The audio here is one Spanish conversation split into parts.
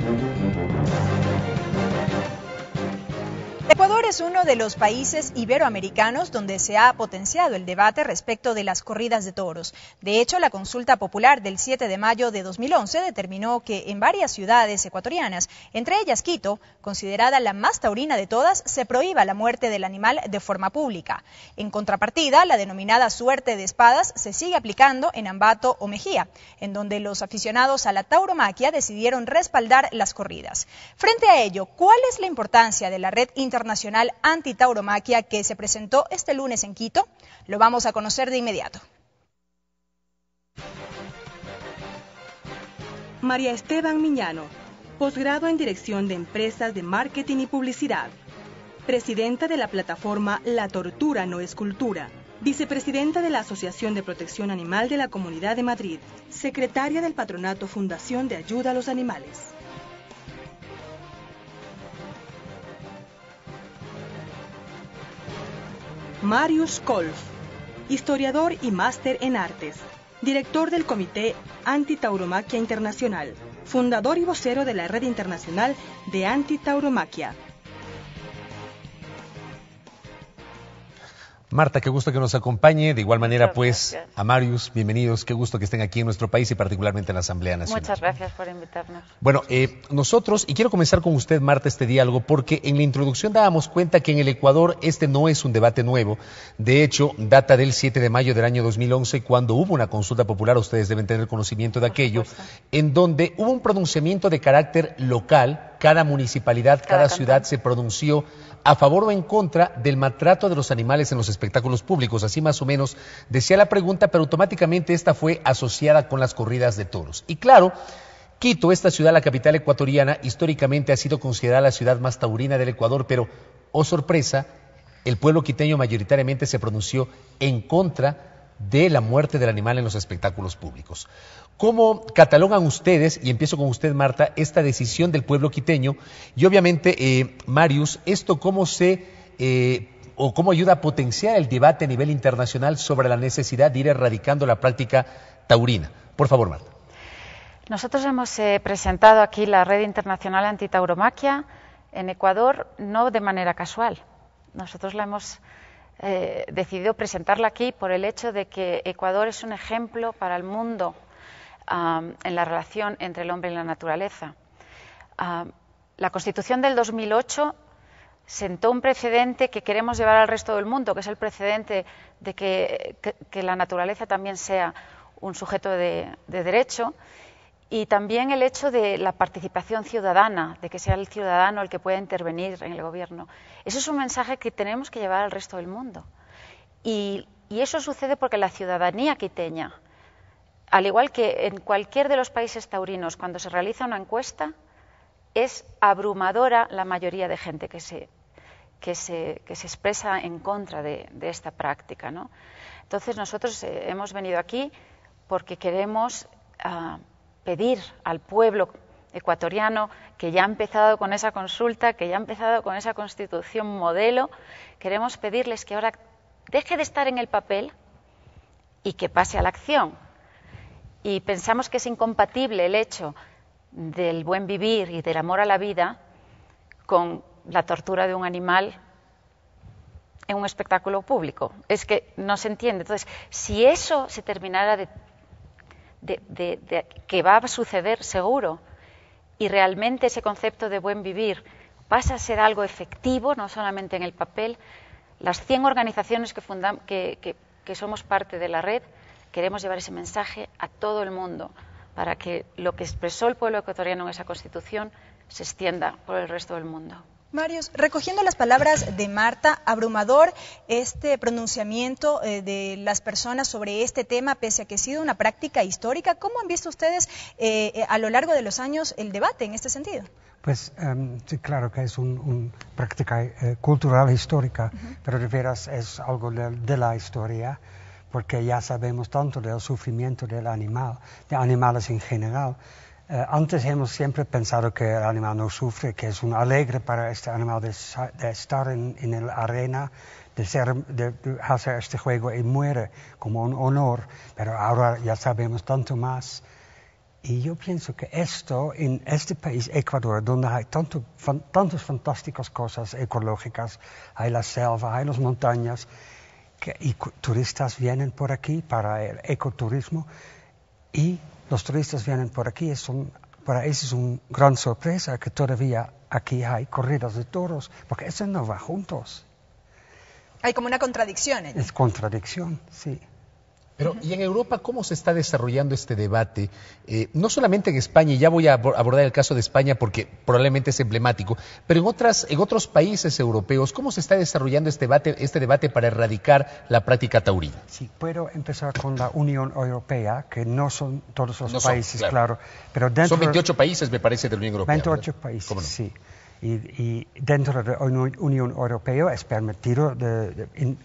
Thank you. Ecuador es uno de los países iberoamericanos donde se ha potenciado el debate respecto de las corridas de toros. De hecho, la consulta popular del 7 de mayo de 2011 determinó que en varias ciudades ecuatorianas, entre ellas Quito, considerada la más taurina de todas, se prohíba la muerte del animal de forma pública. En contrapartida, la denominada suerte de espadas se sigue aplicando en Ambato o Mejía, en donde los aficionados a la tauromaquia decidieron respaldar las corridas. Frente a ello, ¿cuál es la importancia de la red internacional Nacional Antitauromaquia que se presentó este lunes en Quito. Lo vamos a conocer de inmediato. María Esteban Miñano, posgrado en Dirección de Empresas de Marketing y Publicidad, presidenta de la plataforma La Tortura No es Cultura, vicepresidenta de la Asociación de Protección Animal de la Comunidad de Madrid, secretaria del Patronato Fundación de Ayuda a los Animales. Marius Kolf, historiador y máster en artes, director del Comité Antitauromaquia Internacional, fundador y vocero de la Red Internacional de Antitauromaquia. Marta, qué gusto que nos acompañe. De igual manera, pues, a Marius, bienvenidos. Qué gusto que estén aquí en nuestro país y particularmente en la Asamblea Nacional. Muchas gracias por invitarnos. Bueno, eh, nosotros, y quiero comenzar con usted, Marta, este diálogo, porque en la introducción dábamos cuenta que en el Ecuador este no es un debate nuevo. De hecho, data del 7 de mayo del año 2011, cuando hubo una consulta popular, ustedes deben tener conocimiento de aquello, en donde hubo un pronunciamiento de carácter local, cada municipalidad, cada, cada ciudad se pronunció a favor o en contra del maltrato de los animales en los espectáculos públicos. Así más o menos decía la pregunta, pero automáticamente esta fue asociada con las corridas de toros. Y claro, Quito, esta ciudad, la capital ecuatoriana, históricamente ha sido considerada la ciudad más taurina del Ecuador, pero, oh sorpresa, el pueblo quiteño mayoritariamente se pronunció en contra de la muerte del animal en los espectáculos públicos. ¿Cómo catalogan ustedes, y empiezo con usted, Marta, esta decisión del pueblo quiteño? Y obviamente, eh, Marius, ¿esto cómo se eh, o cómo ayuda a potenciar el debate a nivel internacional sobre la necesidad de ir erradicando la práctica taurina? Por favor, Marta. Nosotros hemos eh, presentado aquí la Red Internacional Antitauromaquia en Ecuador no de manera casual. Nosotros la hemos eh, presentarla aquí por el hecho de que Ecuador es un ejemplo para el mundo en la relación entre el hombre y la naturaleza. la Constitución del 2008 sentó un precedente que queremos llevar al resto del mundo, que es el precedente de que, la naturaleza también sea un sujeto de, de, derecho y también el hecho de la participación ciudadana, de que sea el ciudadano el que pueda intervenir en el gobierno. Eso es un mensaje que tenemos que llevar al resto del mundo. Y, eso sucede porque la ciudadanía quiteña, al igual que en cualquier de los países taurinos, cuando se realiza una encuesta, es abrumadora la mayoría de gente que se, que se, que se expresa en contra de, esta práctica. Entonces nosotros eh, hemos venido aquí porque queremos uh, pedir al pueblo ecuatoriano que ya ha empezado con esa consulta, que ya ha empezado con esa constitución modelo, queremos pedirles que ahora deje de estar en el papel y que pase a la acción y pensamos que es incompatible el hecho del buen vivir y del amor a la vida con la tortura de un animal en un espectáculo público. Es que no se entiende. Entonces, si eso se terminara de, de, que va a suceder seguro y realmente ese concepto de buen vivir pasa a ser algo efectivo, no solamente en el papel, las 100 organizaciones que, que, que somos parte de la red queremos llevar ese mensaje a todo el mundo para que lo que expresó el pueblo ecuatoriano en esa constitución se extienda por el resto del mundo. Marius, recogiendo las palabras de Marta, abrumador este pronunciamiento eh, de las personas sobre este tema, pese a que ha sido una práctica histórica. ¿Cómo han visto ustedes eh, eh, a lo largo de los años el debate en este sentido? Pues um, sí, claro que es una un práctica eh, cultural histórica, uh -huh. pero de veras es algo de, de la historia porque ya sabemos tanto del sufrimiento del animal, de animales en general. Eh, antes hemos siempre pensado que el animal no sufre, que es un alegre para este animal de, de estar en, en, la arena, de, ser, de, de, hacer este juego y muere como un honor, pero ahora ya sabemos tanto más. Y yo pienso que esto, en este país, Ecuador, donde hay tanto, fan, tantas fantásticas cosas ecológicas, hay la selva, hay las montañas, que, y turistas vienen por aquí para el ecoturismo, y los turistas vienen por aquí, es un, para eso es una gran sorpresa que todavía aquí hay corridas de toros, porque eso no va juntos. Hay como una contradicción. ¿eh? Es contradicción, sí. Pero, ¿y en Europa cómo se está desarrollando este debate? Eh, no solamente en España, y ya voy a abordar el caso de España porque probablemente es emblemático, pero en, otras, en otros países europeos, ¿cómo se está desarrollando este debate, este debate para erradicar la práctica taurina? Sí, puedo empezar con la Unión Europea, que no son todos los países, claro. pero dentro son 28 países, me parece, de la Unión Europea. 28 países, sí. Y, y, dentro de la Unión Europea es permitido de, de, en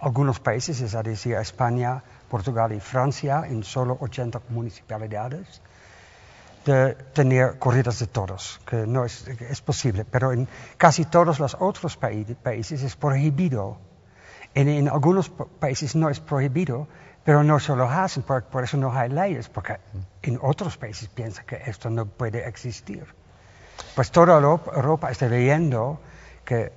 algunos países, es decir, España, Portugal y Francia, en solo 80 municipalidades, de tener corridas de toros, que no es, es posible, pero en casi todos los otros países es prohibido. En, en, algunos países no es prohibido, pero no se lo hacen, por, por, eso no hay leyes, porque en otros países piensan que esto no puede existir. Pues toda Europa, Europa está viendo que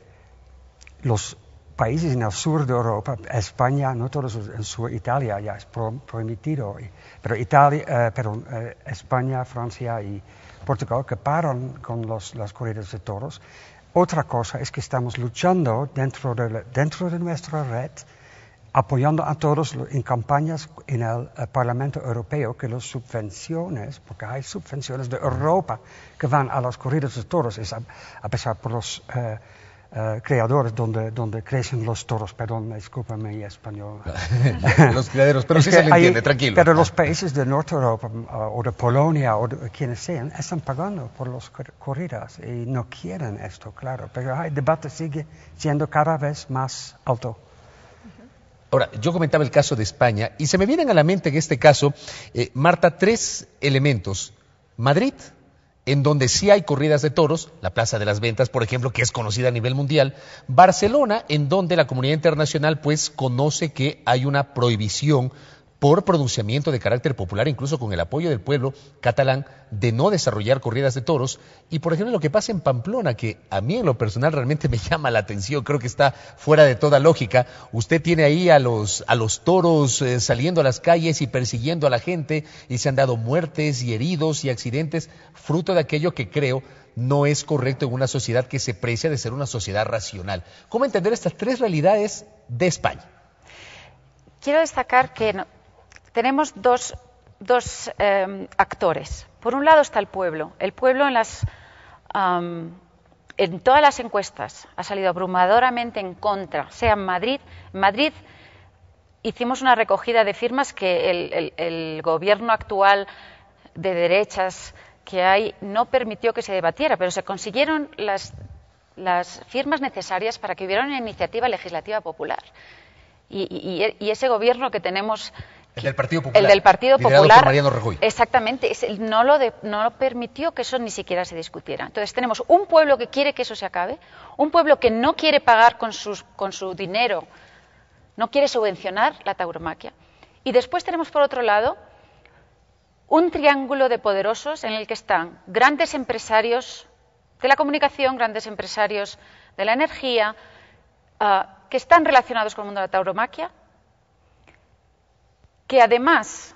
los países en el sur de Europa, España, no todos el sur, Italia ya es pro, pero Italia, eh, perdón, eh, España, Francia y Portugal que paran con los, las corridas de toros. Otra cosa es que estamos luchando dentro de, dentro de nuestra red, apoyando a todos en campañas en el, el Parlamento Europeo que las subvenciones, porque hay subvenciones de Europa que van a las corridas de toros, es a, a pesar por los... Eh, Uh, creadores donde, donde crecen los toros, perdón, discúlpame mi español. los criaderos, pero es sí se le entiende, hay, tranquilo. Pero los países de Norte Europa uh, o de Polonia o de quienes sean están pagando por las corridas y no quieren esto, claro. Pero el debate sigue siendo cada vez más alto. Ahora, yo comentaba el caso de España y se me vienen a la mente en este caso, eh, Marta, tres elementos. Madrid, en donde sí hay corridas de toros, la Plaza de las Ventas, por ejemplo, que es conocida a nivel mundial, Barcelona, en donde la comunidad internacional pues conoce que hay una prohibición por pronunciamiento de carácter popular, incluso con el apoyo del pueblo catalán, de no desarrollar corridas de toros. Y por ejemplo, lo que pasa en Pamplona, que a mí en lo personal realmente me llama la atención, creo que está fuera de toda lógica. Usted tiene ahí a los, a los toros eh, saliendo a las calles y persiguiendo a la gente, y se han dado muertes y heridos y accidentes, fruto de aquello que creo no es correcto en una sociedad que se precia de ser una sociedad racional. ¿Cómo entender estas tres realidades de España? Quiero destacar que tenemos dos, dos eh, actores. Por un lado está el pueblo. El pueblo en, las, um, en todas las encuestas ha salido abrumadoramente en contra, sea en Madrid. Madrid hicimos una recogida de firmas que el, el, el gobierno actual de derechas que hay no permitió que se debatiera, pero se consiguieron las, las firmas necesarias para que hubiera una iniciativa legislativa popular. Y, y, y ese gobierno que tenemos el del Partido Popular. El del Partido Popular. Por Mariano Rajoy. Exactamente. No lo, de, no lo permitió que eso ni siquiera se discutiera. Entonces tenemos un pueblo que quiere que eso se acabe, un pueblo que no quiere pagar con, sus, con su dinero, no quiere subvencionar la tauromaquia. Y después tenemos, por otro lado, un triángulo de poderosos en el que están grandes empresarios de la comunicación, grandes empresarios de la energía, uh, que están relacionados con el mundo de la tauromaquia, que además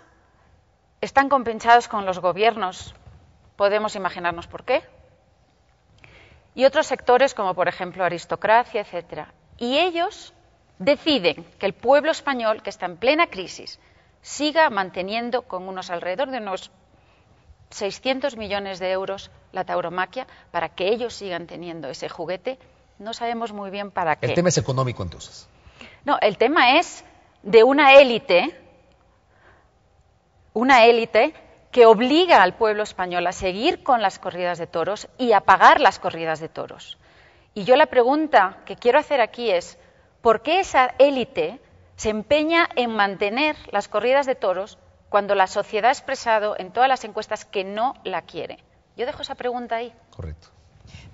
están compensados con los gobiernos, podemos imaginarnos por qué, y otros sectores como por ejemplo aristocracia, etcétera. Y ellos deciden que el pueblo español, que está en plena crisis, siga manteniendo con unos alrededor de unos 600 millones de euros la tauromaquia para que ellos sigan teniendo ese juguete. No sabemos muy bien para qué. El tema es económico entonces. No, el tema es de una élite una élite que obliga al pueblo español a seguir con las corridas de toros y a pagar las corridas de toros. Y yo la pregunta que quiero hacer aquí es, ¿por qué esa élite se empeña en mantener las corridas de toros cuando la sociedad ha expresado en todas las encuestas que no la quiere? Yo dejo esa pregunta ahí. Correcto.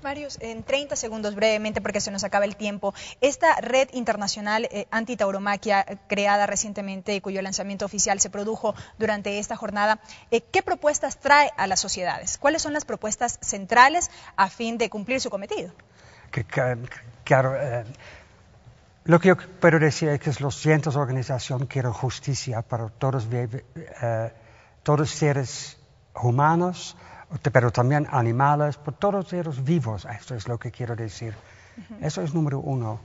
Marius, en 30 segundos brevemente porque se nos acaba el tiempo. Esta red internacional eh, antitauromaquia creada recientemente y cuyo lanzamiento oficial se produjo durante esta jornada, eh, ¿qué propuestas trae a las sociedades? ¿Cuáles son las propuestas centrales a fin de cumplir su cometido? claro, eh, lo que yo puedo decir es que los cientos de organizaciones quieren justicia para todos, eh, todos seres humanos, pero también animales, por todos seres vivos. Esto es lo que quiero decir. Eso es número uno.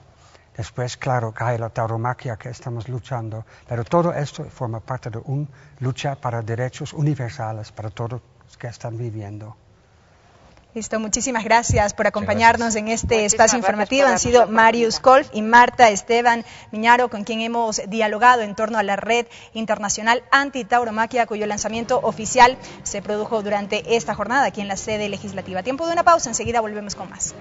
Después, claro, hay la tauromaquia que estamos luchando, pero todo esto forma parte de una lucha para derechos universales para todos los que están viviendo. Listo, muchísimas gracias por acompañarnos en este espacio informativo. Han sido Marius Kolf y Marta Esteban Miñaro, con quien hemos dialogado en torno a la red internacional anti-tauromaquia, cuyo lanzamiento oficial se produjo durante esta jornada aquí en la sede legislativa. Tiempo de una pausa, enseguida volvemos con más.